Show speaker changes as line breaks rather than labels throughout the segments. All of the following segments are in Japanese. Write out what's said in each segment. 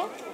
Gracias.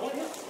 what hit?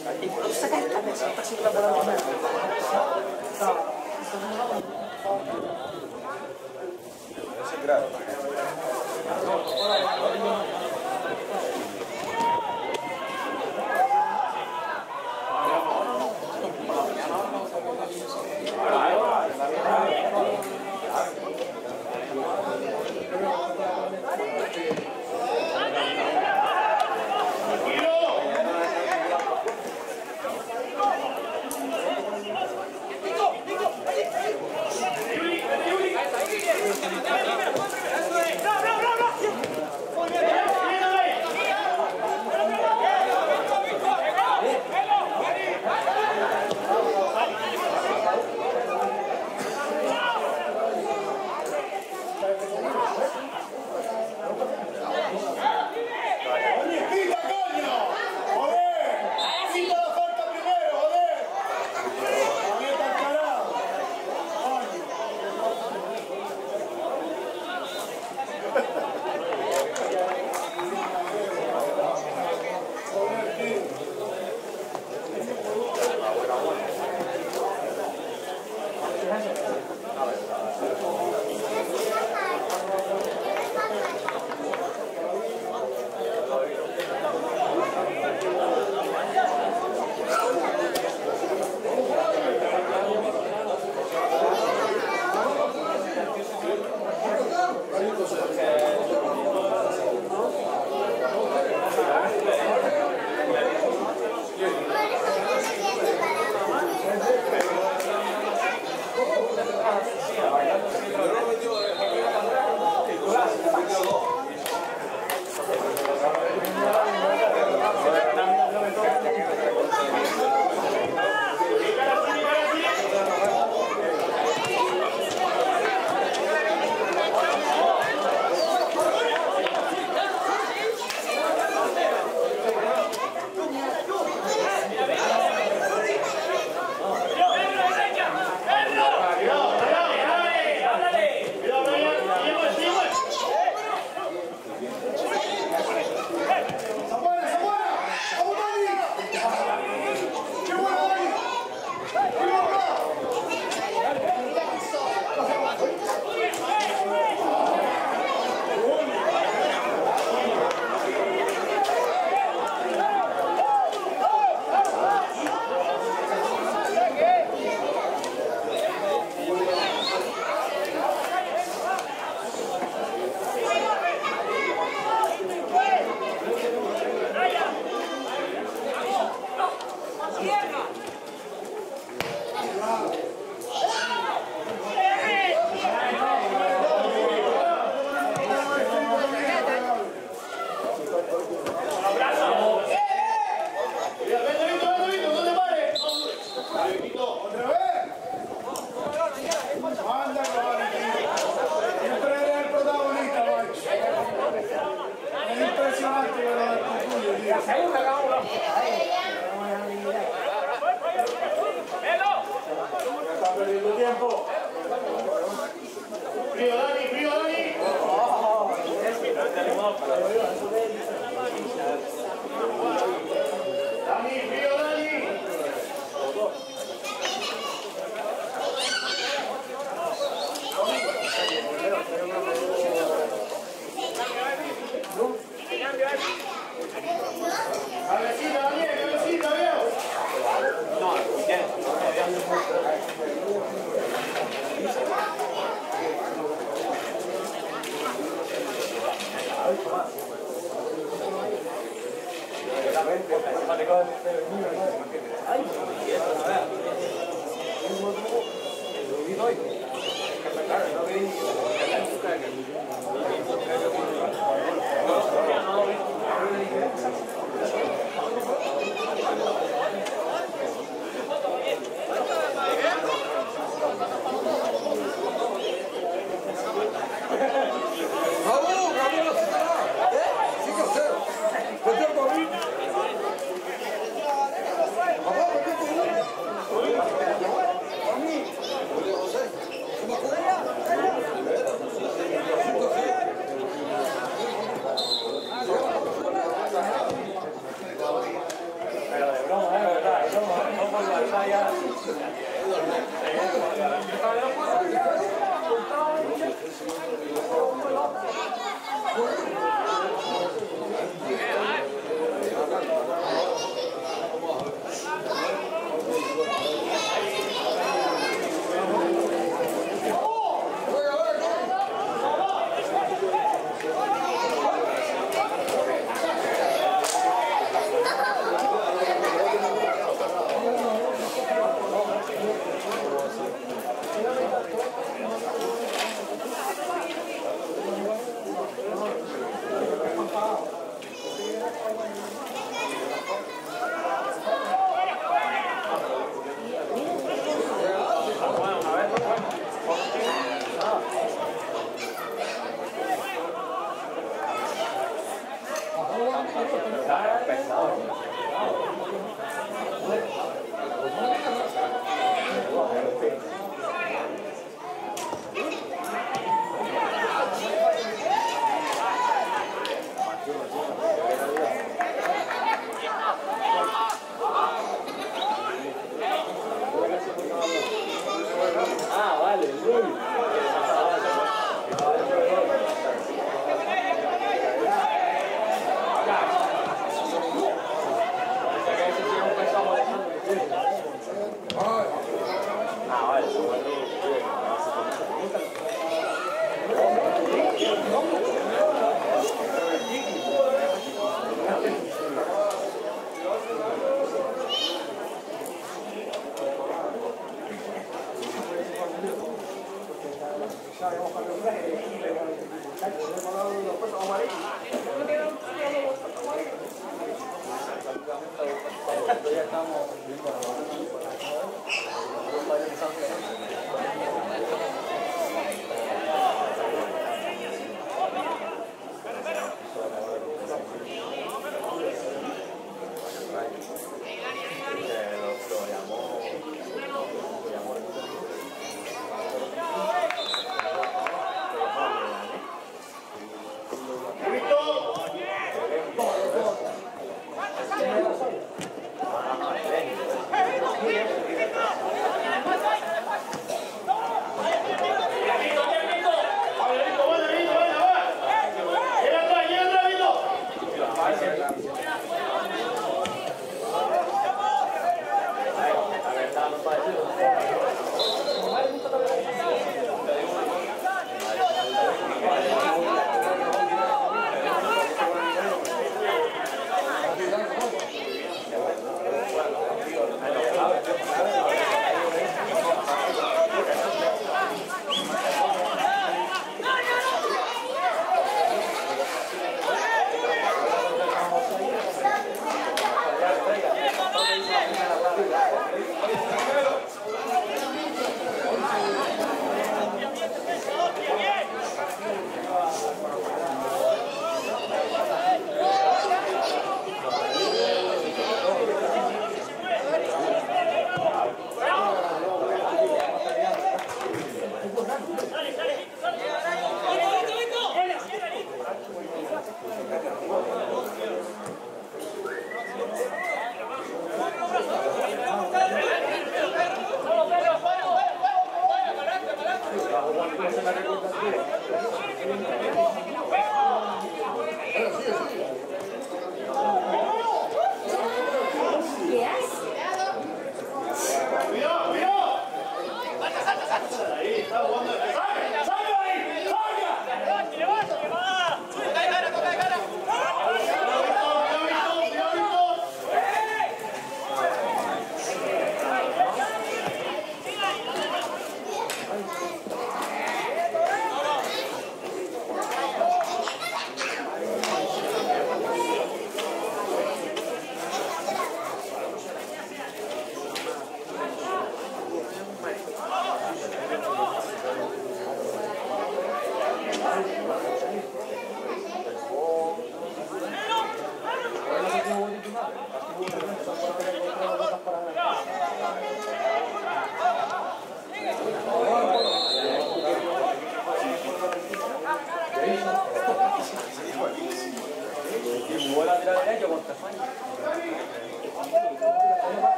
Ese